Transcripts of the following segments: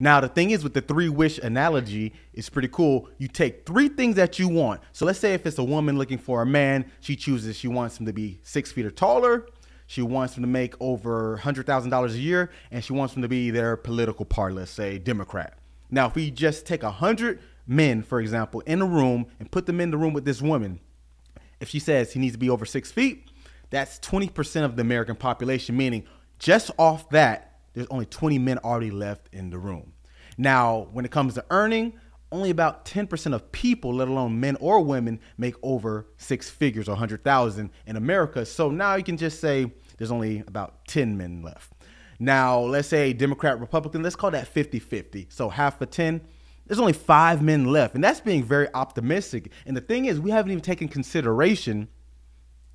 Now, the thing is with the three wish analogy, it's pretty cool. You take three things that you want. So let's say if it's a woman looking for a man, she chooses she wants him to be six feet or taller, she wants him to make over $100,000 a year, and she wants him to be their political party, let's say Democrat. Now, if we just take 100 men, for example, in a room and put them in the room with this woman, if she says he needs to be over six feet, that's 20% of the American population, meaning just off that, there's only 20 men already left in the room. Now, when it comes to earning, only about 10% of people, let alone men or women, make over six figures or 100,000 in America. So now you can just say there's only about 10 men left. Now, let's say Democrat, Republican, let's call that 50 50. So half of 10, there's only five men left. And that's being very optimistic. And the thing is, we haven't even taken consideration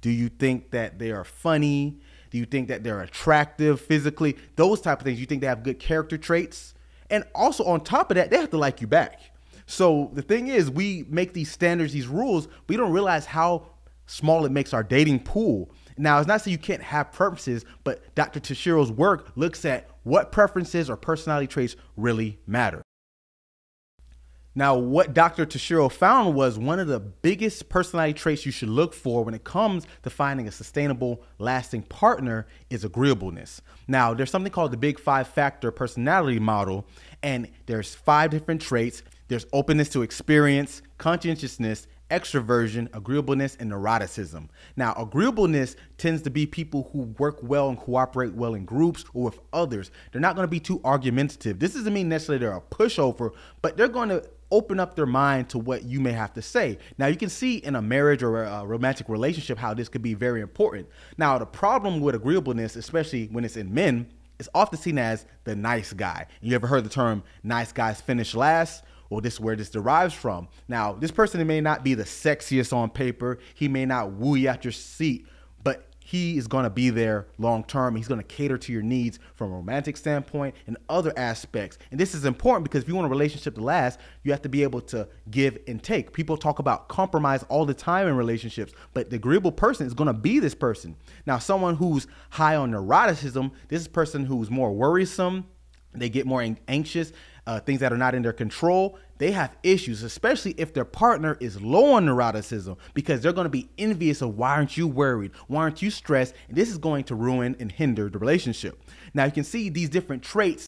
do you think that they are funny? Do you think that they're attractive physically? Those type of things. You think they have good character traits? And also on top of that, they have to like you back. So the thing is, we make these standards, these rules, we don't realize how small it makes our dating pool. Now, it's not saying you can't have preferences, but Dr. Tashiro's work looks at what preferences or personality traits really matter. Now, what Dr. Tashiro found was one of the biggest personality traits you should look for when it comes to finding a sustainable, lasting partner is agreeableness. Now, there's something called the Big Five Factor Personality Model, and there's five different traits. There's openness to experience, conscientiousness, extroversion, agreeableness, and neuroticism. Now, agreeableness tends to be people who work well and cooperate well in groups or with others. They're not going to be too argumentative. This doesn't mean necessarily they're a pushover, but they're going to open up their mind to what you may have to say. Now, you can see in a marriage or a romantic relationship how this could be very important. Now, the problem with agreeableness, especially when it's in men, is often seen as the nice guy. You ever heard the term nice guys finish last? Well, this is where this derives from. Now, this person may not be the sexiest on paper. He may not woo you at your seat, but he is going to be there long term. He's going to cater to your needs from a romantic standpoint and other aspects. And this is important because if you want a relationship to last, you have to be able to give and take. People talk about compromise all the time in relationships, but the agreeable person is going to be this person. Now, someone who's high on neuroticism, this is a person who's more worrisome, they get more anxious, uh, things that are not in their control, they have issues, especially if their partner is low on neuroticism, because they're going to be envious of why aren't you worried? Why aren't you stressed? And this is going to ruin and hinder the relationship. Now, you can see these different traits